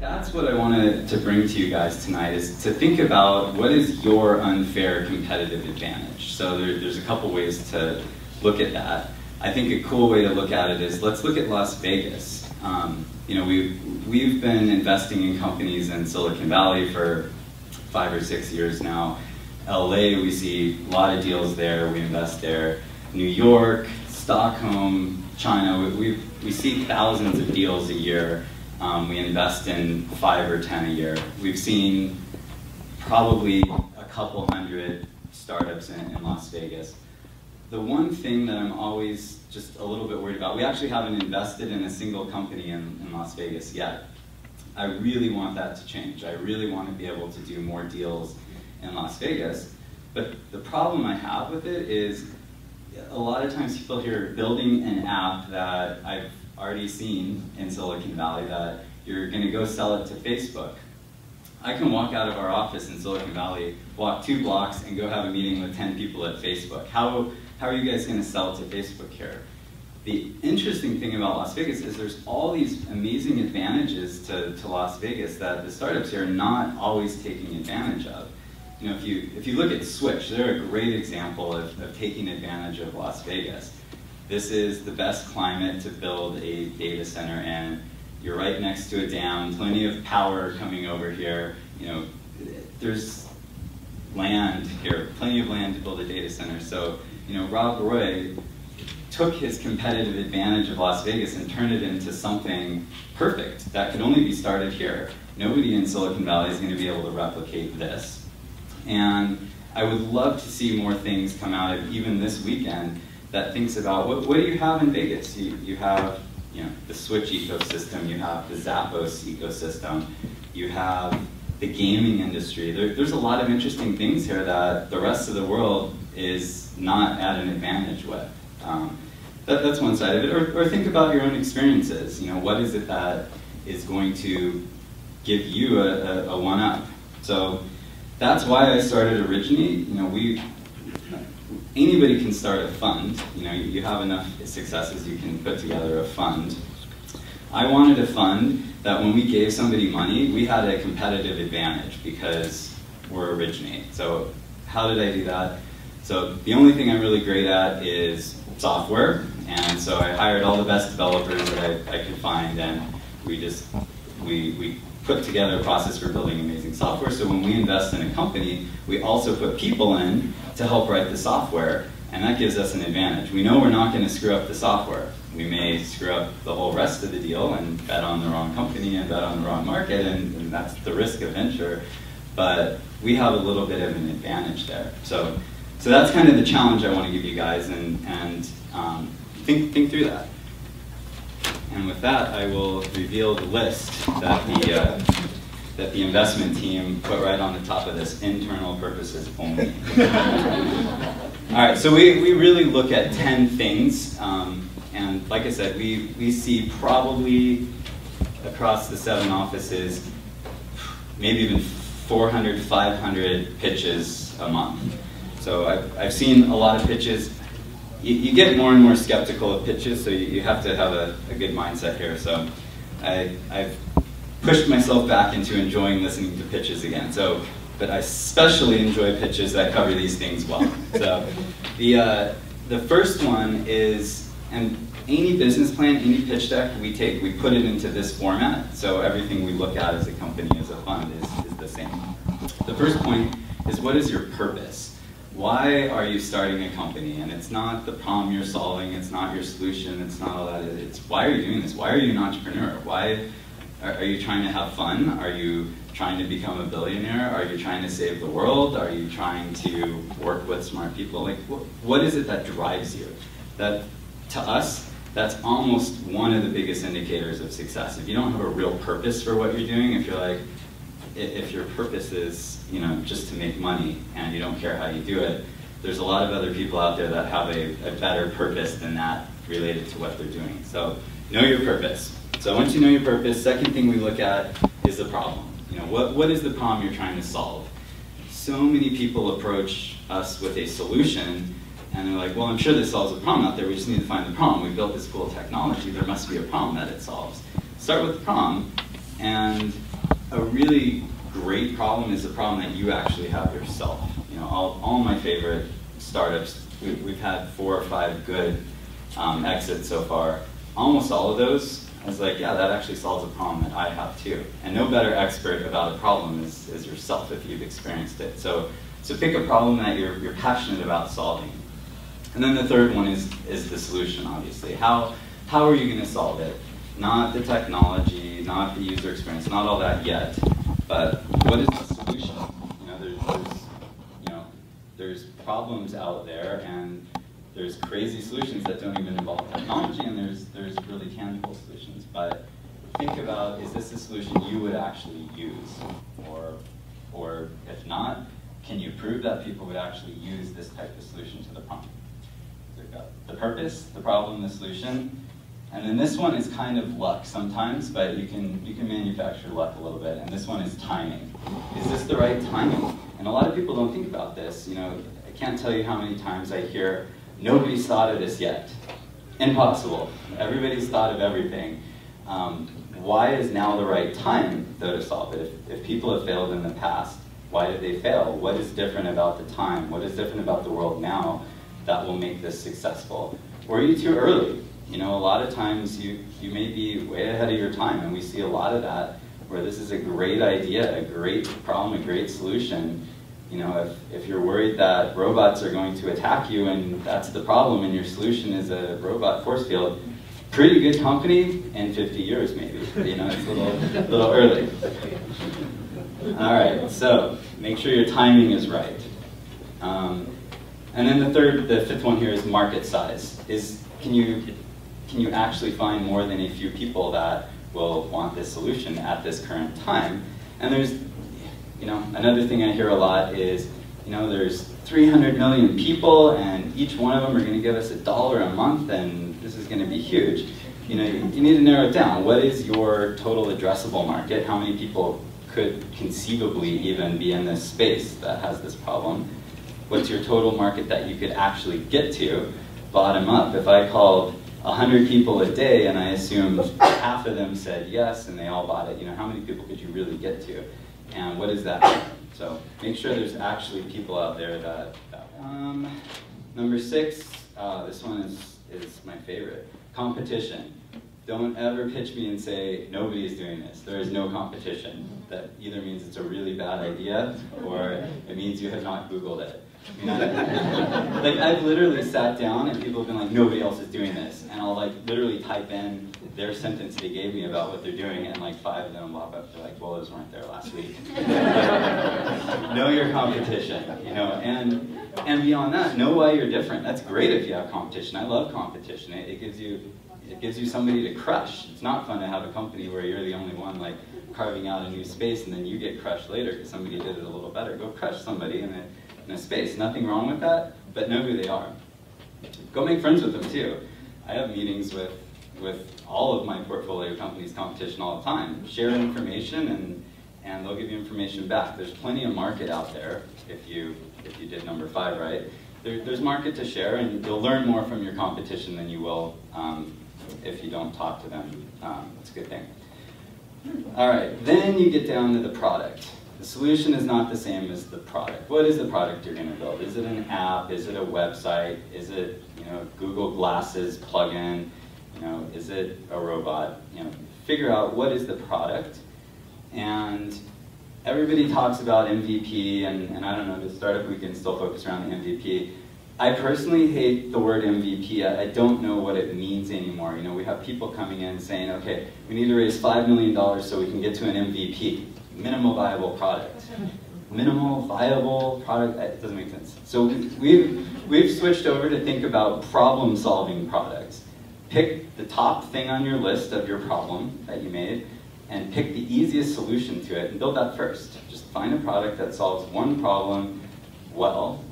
That's what I wanted to bring to you guys tonight is to think about what is your unfair competitive advantage. So there, there's a couple ways to look at that. I think a cool way to look at it is let's look at Las Vegas. Um, you know, we've, we've been investing in companies in Silicon Valley for five or six years now. LA, we see a lot of deals there, we invest there. New York, Stockholm, China, we, we, we see thousands of deals a year. Um, we invest in five or 10 a year. We've seen probably a couple hundred startups in, in Las Vegas. The one thing that I'm always just a little bit worried about, we actually haven't invested in a single company in, in Las Vegas yet. I really want that to change. I really want to be able to do more deals in Las Vegas. But the problem I have with it is a lot of times people hear building an app that I've already seen in Silicon Valley that you're going to go sell it to Facebook. I can walk out of our office in Silicon Valley, walk two blocks, and go have a meeting with 10 people at Facebook. How, how are you guys going to sell to Facebook here? The interesting thing about Las Vegas is there's all these amazing advantages to, to Las Vegas that the startups here are not always taking advantage of. You know, if you, if you look at Switch, they're a great example of, of taking advantage of Las Vegas. This is the best climate to build a data center in. You're right next to a dam, plenty of power coming over here. You know, there's land here, plenty of land to build a data center. So, you know, Rob Roy took his competitive advantage of Las Vegas and turned it into something perfect that could only be started here. Nobody in Silicon Valley is going to be able to replicate this. And I would love to see more things come out of even this weekend that thinks about what, what do you have in Vegas? You, you have you know, the Switch ecosystem, you have the Zappos ecosystem, you have the gaming industry. There, there's a lot of interesting things here that the rest of the world is not at an advantage with. Um, that, that's one side of it. Or, or think about your own experiences. You know, what is it that is going to give you a, a, a one-up? So that's why I started Originate. You know, we anybody can start a fund. You know, you have enough successes, you can put together a fund. I wanted a fund that when we gave somebody money, we had a competitive advantage because we're originate. So how did I do that? So the only thing I'm really great at is software, and so I hired all the best developers that I, I could find, and we just we we put together a process for building amazing software. So when we invest in a company, we also put people in to help write the software, and that gives us an advantage. We know we're not going to screw up the software. We may screw up the whole rest of the deal and bet on the wrong company and bet on the wrong market, and, and that's the risk of venture. But we have a little bit of an advantage there. So, so that's kind of the challenge I want to give you guys, and, and um, think, think through that. And with that, I will reveal the list that the, uh, that the investment team put right on the top of this, internal purposes only. All right, so we, we really look at 10 things. Um, and like I said, we, we see probably across the seven offices, maybe even 400, 500 pitches a month. So I've, I've seen a lot of pitches. You, you get more and more skeptical of pitches, so you, you have to have a, a, good mindset here. So I, I've pushed myself back into enjoying listening to pitches again. So, but I especially enjoy pitches that cover these things well. So the, uh, the first one is, and any business plan, any pitch deck we take, we put it into this format. So everything we look at as a company, as a fund, is, is the same. The first point is what is your purpose? Why are you starting a company? And it's not the problem you're solving, it's not your solution, it's not all that. It's why are you doing this? Why are you an entrepreneur? Why are, you trying to have fun? Are you trying to become a billionaire? Are you trying to save the world? Are you trying to work with smart people? Like, what, what is it that drives you? That, to us, that's almost one of the biggest indicators of success. If you don't have a real purpose for what you're doing, if you're like, if your purpose is, you know, just to make money and you don't care how you do it, there's a lot of other people out there that have a, a better purpose than that related to what they're doing. So know your purpose. So once you know your purpose, second thing we look at is the problem. You know, what, what is the problem you're trying to solve? So many people approach us with a solution And they're like, well, I'm sure this solves a problem out there. We just need to find the problem. We built this cool technology. There must be a problem that it solves. Start with the problem. And a really great problem is the problem that you actually have yourself. You know, all, all my favorite startups, we, we've had four or five good um, exits so far. Almost all of those, I was like, yeah, that actually solves a problem that I have too. And no better expert about a problem is, is yourself if you've experienced it. So, so pick a problem that you're, you're passionate about solving. And then the third one is, is the solution, obviously. How, how are you going to solve it? Not the technology, not the user experience, not all that yet, but what is the solution? You know, there's, there's, you know, there's problems out there, and there's crazy solutions that don't even involve technology, and there's, there's really tangible solutions. But think about, is this a solution you would actually use? Or, or if not, can you prove that people would actually use this type of solution to the problem? the purpose, the problem, the solution. And then this one is kind of luck sometimes, but you can, you can manufacture luck a little bit. And this one is timing. Is this the right timing? And a lot of people don't think about this. You know, I can't tell you how many times I hear, nobody's thought of this yet. Impossible. Everybody's thought of everything. Um, why is now the right time, though, to solve it? If, if people have failed in the past, why did they fail? What is different about the time? What is different about the world now that will make this successful? Or are you too early? You know, a lot of times you, you may be way ahead of your time, and we see a lot of that where this is a great idea, a great problem, a great solution. You know, if, if you're worried that robots are going to attack you and that's the problem and your solution is a robot force field, pretty good company in 50 years maybe. You know, it's a little, little early. All right, so make sure your timing is right. Um, and then the third, the fifth one here is market size. Is can you can you actually find more than a few people that will want this solution at this current time? And there's, you know, another thing I hear a lot is, you know, there's 300 million people, and each one of them are going to give us a dollar a month, and this is going to be huge. You know, you, need to narrow it down. What is your total addressable market? How many people could conceivably even be in this space that has this problem? what's your total market that you could actually get to, bottom up. If I called 100 people a day and I assumed half of them said yes and they all bought it, you know, how many people could you really get to? And what is that? So make sure there's actually people out there that, that um, number six, uh, this one is, is my favorite, competition. Don't ever pitch me and say, nobody is doing this. There is no competition. That either means it's a really bad idea or it means you have not Googled it. like I've literally sat down and people have been like, nobody else is doing this. And I'll like literally type in their sentence they gave me about what they're doing and like five of them pop up. They're like, well, those weren't there last week. know your competition, you know, and and beyond that, know why you're different. That's great if you have competition. I love competition. It, it gives you it gives you somebody to crush. It's not fun to have a company where you're the only one like carving out a new space and then you get crushed later because somebody did it a little better. Go crush somebody and it in a space. Nothing wrong with that, but know who they are. Go make friends with them too. I have meetings with, with all of my portfolio companies competition all the time. Share information and, and they'll give you information back. There's plenty of market out there if you, if you did number five right. There, there's market to share and you'll learn more from your competition than you will um, if you don't talk to them. Um, it's a good thing. All right, then you get down to the product. The solution is not the same as the product. What is the product you're going to build? Is it an app? Is it a website? Is it you know Google Glasses plugin? You know, is it a robot? You know, figure out what is the product. And everybody talks about MVP, and, and I don't know, the startup we can still focus around the MVP. I personally hate the word MVP. I, I don't know what it means anymore. You know, we have people coming in saying, okay, we need to raise $5 million so we can get to an MVP minimal viable product. Minimal viable product, that doesn't make sense. So we've, we've switched over to think about problem solving products. Pick the top thing on your list of your problem that you made and pick the easiest solution to it and build that first. Just find a product that solves one problem well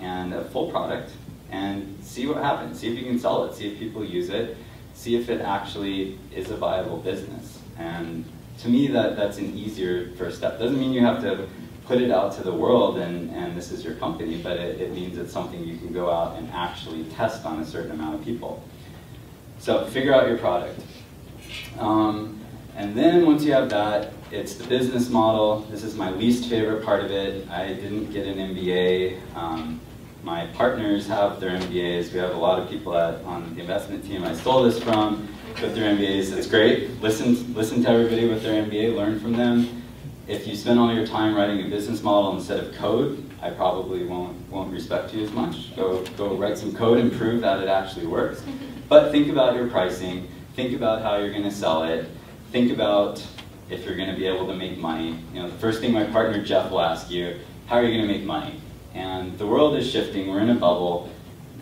and a full product and see what happens. See if you can sell it, see if people use it, see if it actually is a viable business. And to me, that, that's an easier first step. Doesn't mean you have to put it out to the world and, and this is your company, but it, it means it's something you can go out and actually test on a certain amount of people. So figure out your product. Um, and then once you have that, it's the business model. This is my least favorite part of it. I didn't get an MBA. Um, my partners have their MBAs. We have a lot of people at, on the investment team I stole this from with their MBAs. It's great. Listen, listen to everybody with their MBA, learn from them. If you spend all your time writing a business model instead of code, I probably won't, won't respect you as much. Go, go write some code and prove that it actually works. But think about your pricing. Think about how you're going to sell it. Think about if you're going to be able to make money. You know, the first thing my partner Jeff will ask you, how are you going to make money? And the world is shifting. We're in a bubble,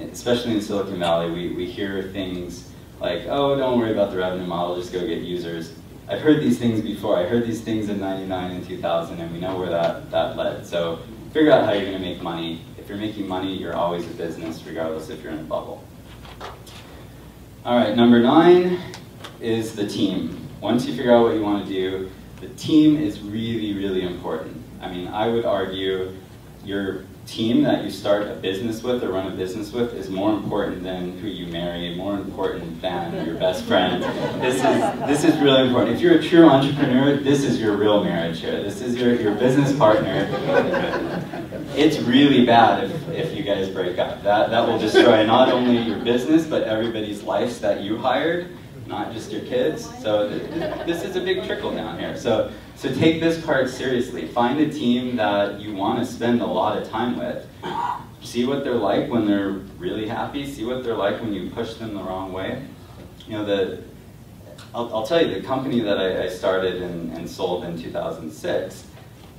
especially in Silicon Valley. We, we hear things like, oh, don't worry about the revenue model, just go get users. I've heard these things before. I heard these things in 99 and 2000, and we know where that, that led. So figure out how you're going to make money. If you're making money, you're always a business, regardless if you're in a bubble. All right, number nine is the team. Once you figure out what you want to do, the team is really, really important. I mean, I would argue your team that you start a business with or run a business with is more important than who you marry, more important than your best friend. This is, this is really important. If you're a true entrepreneur, this is your real marriage here. This is your, your business partner. It's really bad if, if you guys break up. That, that will destroy not only your business, but everybody's lives that you hired not just your kids. So this is a big trickle down here. So, so take this part seriously. Find a team that you want to spend a lot of time with. See what they're like when they're really happy. See what they're like when you push them the wrong way. You know, the, I'll, I'll tell you, the company that I, I started and, and, sold in 2006,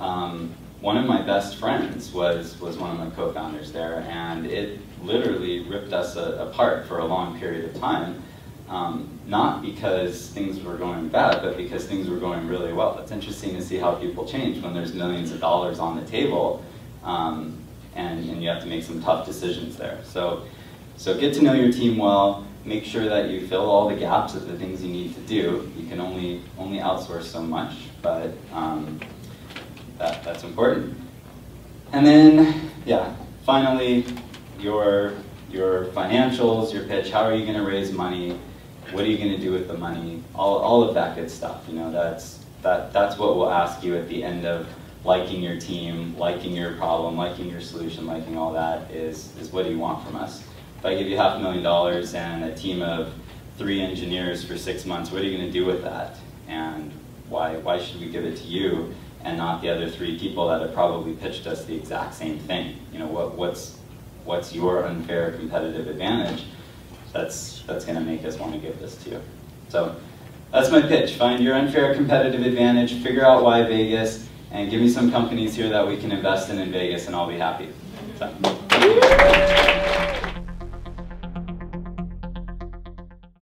um, one of my best friends was, was one of my co-founders there, and it literally ripped us a, apart for a long period of time um, not because things were going bad, but because things were going really well. It's interesting to see how people change when there's millions of dollars on the table um, and, and you have to make some tough decisions there. So, so get to know your team well, make sure that you fill all the gaps of the things you need to do. You can only, only outsource so much, but um, that, that's important. And then, yeah, finally, your, your financials, your pitch, how are you gonna raise money? What are you going to do with the money? All, all of that good stuff. You know, that's, that, that's what we'll ask you at the end of liking your team, liking your problem, liking your solution, liking all that is, is what do you want from us? If I give you half a million dollars and a team of three engineers for six months, what are you going to do with that? And why, why should we give it to you and not the other three people that have probably pitched us the exact same thing? You know, what, what's, what's your unfair competitive advantage? That's, that's going to make us want to give this to you. So that's my pitch. Find your unfair competitive advantage, figure out why Vegas, and give me some companies here that we can invest in in Vegas, and I'll be happy. So.